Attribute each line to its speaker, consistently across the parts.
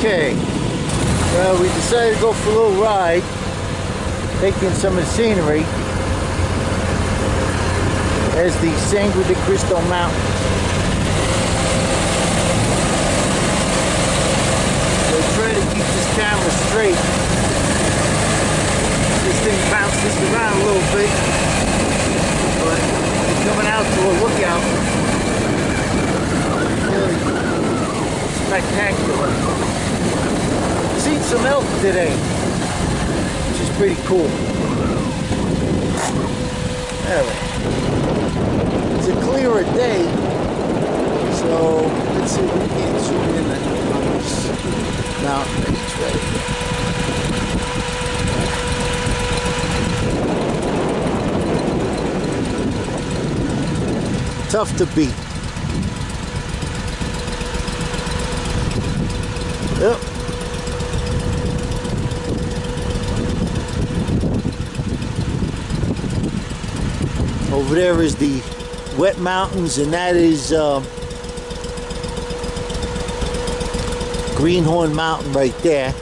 Speaker 1: Okay. Well, we decided to go for a little ride, taking some of the scenery. There's the Sangre de Cristo Mountains. We'll try to keep this camera straight. This thing bounces around a little bit, but we're coming out to a lookout. Really spectacular. Seen some elk today, which is pretty cool. Anyway, it's a clearer day, so let's see if we can zoom in on this mountain range right here. Tough to beat. Yep. Over there is the wet mountains, and that is uh, Greenhorn Mountain right there.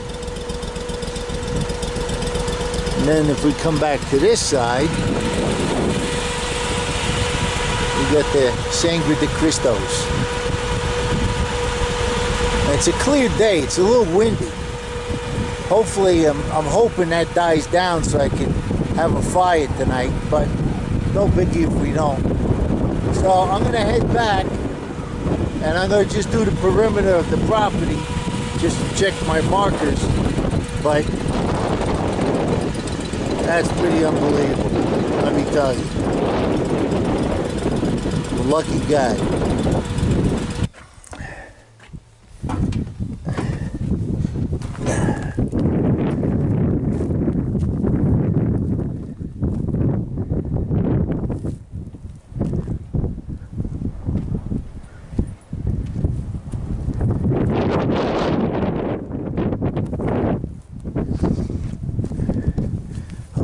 Speaker 1: And then if we come back to this side, we got the Sangre de Cristos. It's a clear day. It's a little windy. Hopefully, I'm, I'm hoping that dies down so I can have a fire tonight, but no biggie if we don't. So I'm to head back and I'm to just do the perimeter of the property just to check my markers. But that's pretty unbelievable, let me tell you. Lucky guy.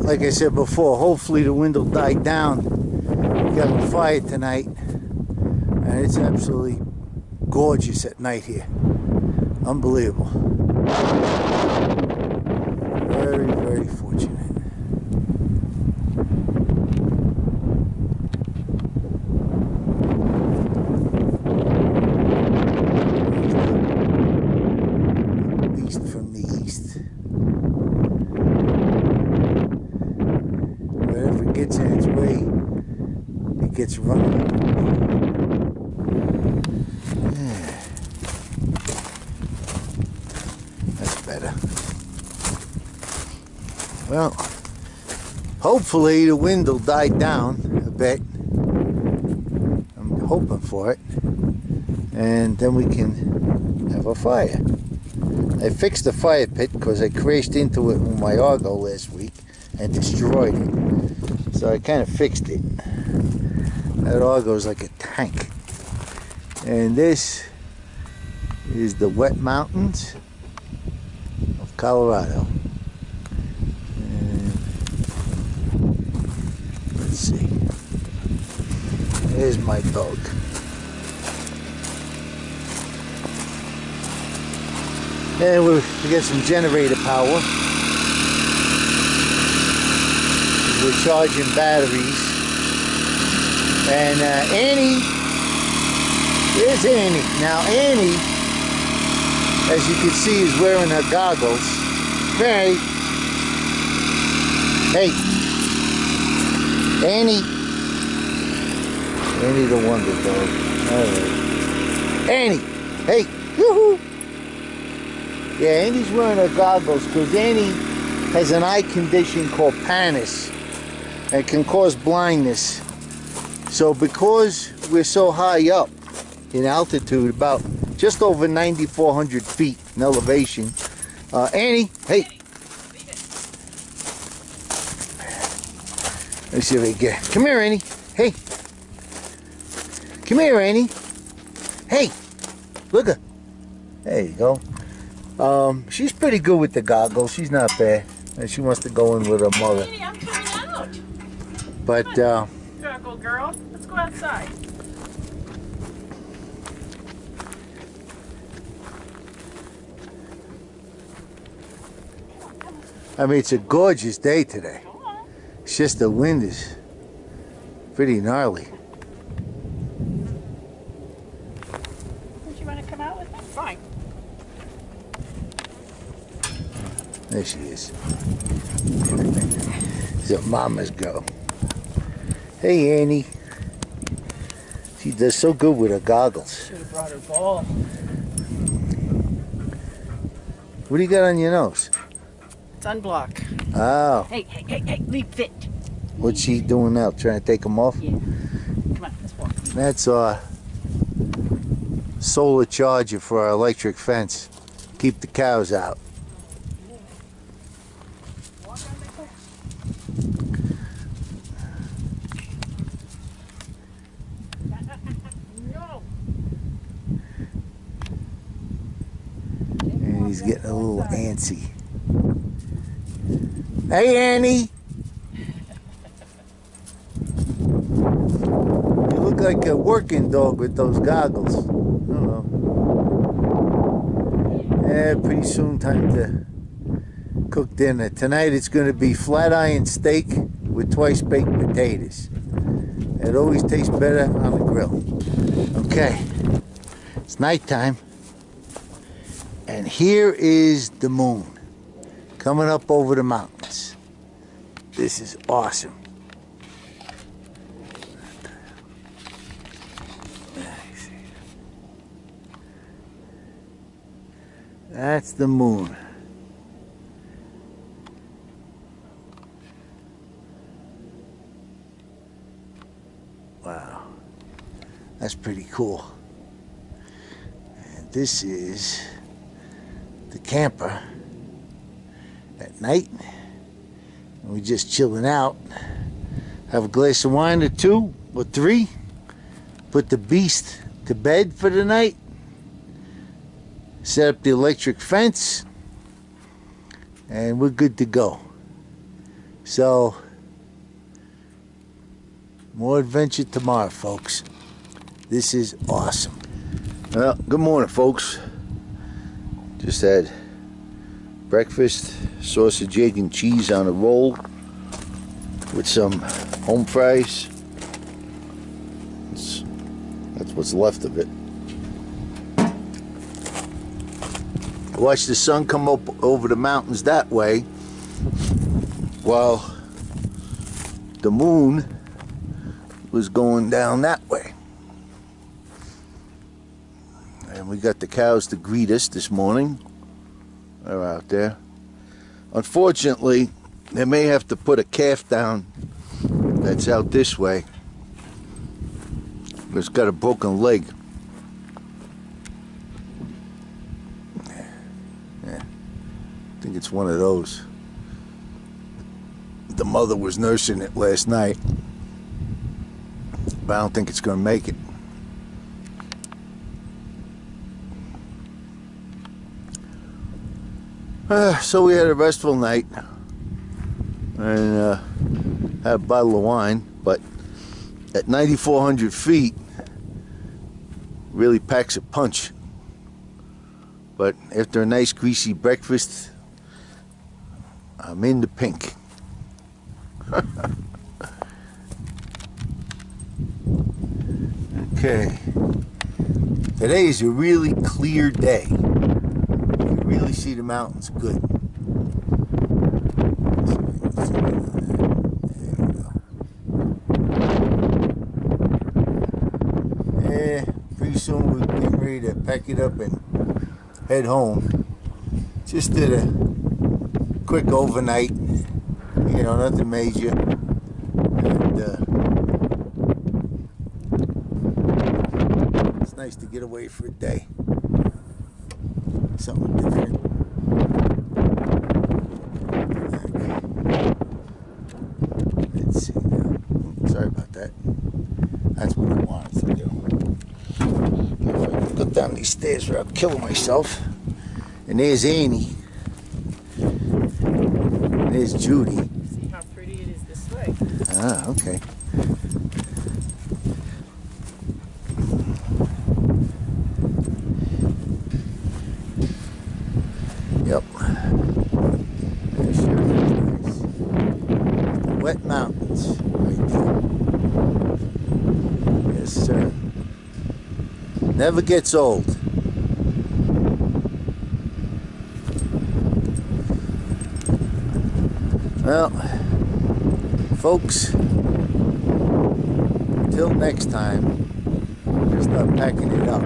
Speaker 1: Like I said before, hopefully the wind will die down. We got a fire tonight, and it's absolutely gorgeous at night here. Unbelievable. Very, very fortunate. Beast from the east. Wherever it gets in its way, it gets running. Yeah. That's better. Well, hopefully the wind will die down a bit. I'm hoping for it. And then we can have a fire. I fixed the fire pit because I crashed into it with my Argo last week and destroyed it. So I kind of fixed it. That mm-hmm. Argo goes like a tank. And this is the wet mountains of Colorado. And let's see. There's my dog. And we get some generator power. We're charging batteries. And uh, Annie, is Annie. Now Annie, as you can see, is wearing her goggles. Hey, hey, Annie, Annie the Wonder Dog. All right, Annie, hey, yoo-hoo. Yeah, Annie's wearing her goggles because Annie has an eye condition called pannus that can cause blindness. So because we're so high up in altitude, about just over 9,400 feet in elevation, uh, Annie, hey. Let's see if we get. Come here, Annie. Hey. Come here, Annie. Hey. Look at. There you go. Um, she's pretty good with the goggles. She's not bad. And she wants to go in with her mother.
Speaker 2: Hey, I'm coming out.
Speaker 1: But uh,
Speaker 2: girl, let's go outside.
Speaker 1: I mean, it's a gorgeous day today. It's just the wind is pretty gnarly.
Speaker 2: Don't you want to come out with me? Fine.
Speaker 1: There she is. She's a mama's girl. Hey, Annie. She does so good with her goggles.
Speaker 2: Should have brought her ball.
Speaker 1: What do you got on your nose?
Speaker 2: It's unblock.
Speaker 1: Oh,
Speaker 2: Hey, hey, hey, hey, leave fit.
Speaker 1: what's she doing now? Trying to take them off?
Speaker 2: Yeah. Come on, let's walk.
Speaker 1: That's our solar charger for our electric fence. Keep the cows out.
Speaker 2: Walk on the cliff. No.
Speaker 1: And he's getting a little antsy. Hey, Annie. You look like a working dog with those goggles. I. Yeah, pretty soon time to cook dinner. Tonight it's going to be flat iron steak with twice baked potatoes. It always tastes better on the grill. Okay, it's nighttime. And here is the moon coming up over the mountains. This is awesome. That's the moon. Wow. That's pretty cool. And this is camper at night. And we're just chilling out. Have a glass of wine or two or three. Put the beast to bed for the night. Set up the electric fence. And we're good to go. So, more adventure tomorrow, folks. This is awesome. Well, good morning, folks. Just had breakfast, sausage, egg, and cheese on a roll with some home fries. It's- that's what's left of it. Watch the sun come up over the mountains that way while the moon was going down that way. And we got the cows to greet us this morning. They're out there. Unfortunately, they may have to put a calf down that's out this way. It's got a broken leg. Yeah. I think it's one of those. The mother was nursing it last night. But I don't think it's going to make it. Uh, so we had a restful night and uh, had a bottle of wine, but at 9,400 feet, really packs a punch. But after a nice greasy breakfast, I'm in the pink. okay. Today is a really clear day. Really see the mountains good. Yeah, pretty soon we're getting ready to pack it up and head home. Just did a quick overnight, you know, nothing major. And uh, it's nice to get away for a day. Something different. Let's see now. Sorry about that. That's what I wanted to do. If I go down these stairs without killing myself. And there's Annie. And there's Judy.
Speaker 2: See how pretty it is this way.
Speaker 1: Ah, okay. Yep. There she is. wet mountains right there. Yes, sir. Never gets old. Well, folks, until next time, we're start packing it up.